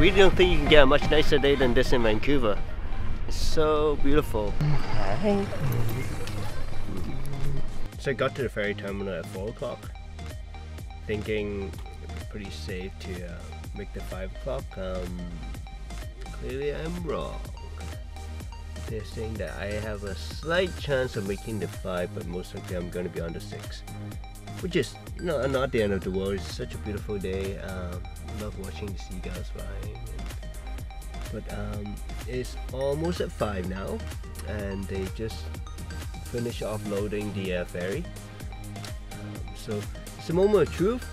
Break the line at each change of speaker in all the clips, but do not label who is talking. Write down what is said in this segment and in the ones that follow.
really don't think you can get a much nicer day than this in Vancouver. It's so beautiful. Hi. So I got to the ferry terminal at 4 o'clock, thinking it was pretty safe to uh, make the 5 o'clock. Um, clearly I'm wrong. They're saying that I have a slight chance of making the 5, but most likely I'm going to be on the 6. Which is no, not the end of the world. It's such a beautiful day. Um, love watching the seagulls flying. but um, it's almost at 5 now, and they just finished offloading the uh, ferry. Um, so it's a moment of truth.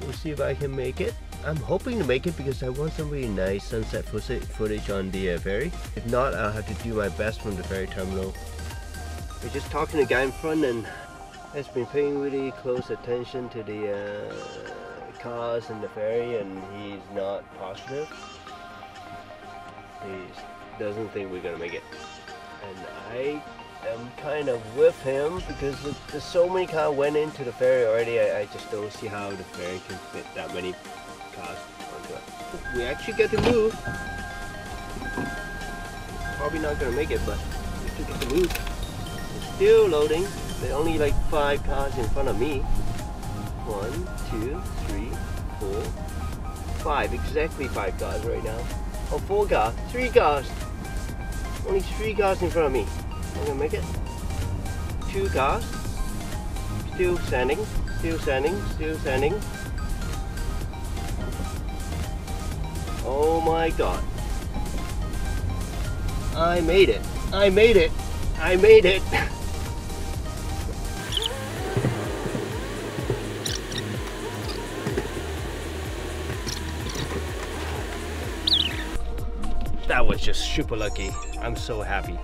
We'll see if I can make it. I'm hoping to make it because I want some really nice sunset footage on the uh, ferry. If not, I'll have to do my best from the ferry terminal. We're just talking to the guy in front and has been paying really close attention to the uh, cars in the ferry and he's not positive. He doesn't think we're gonna make it. And I am kind of with him because there's so many cars went into the ferry already. I, I just don't see how the ferry can fit that many it. We actually get to move. Probably not gonna make it, but we get to move. It's still loading. There are only like five cars in front of me. One, two, three, four, five. Exactly five cars right now. Oh, four cars. Three cars. Only three cars in front of me. I'm gonna make it. Two cars. Still standing. Still standing. Still standing. Oh my god. I made it. I made it. I made it. that was just super lucky. I'm so happy.